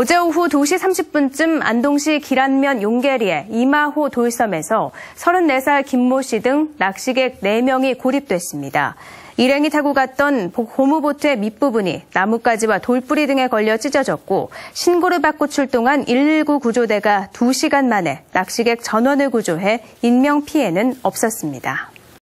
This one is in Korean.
어제 오후 2시 30분쯤 안동시 기란면 용계리의 이마호 돌섬에서 34살 김모 씨 등 낚시객 4명이 고립됐습니다. 일행이 타고 갔던 고무보트의 밑부분이 나뭇가지와 돌뿌리 등에 걸려 찢어졌고 신고를 받고 출동한 119 구조대가 2시간 만에 낚시객 전원을 구조해 인명 피해는 없었습니다.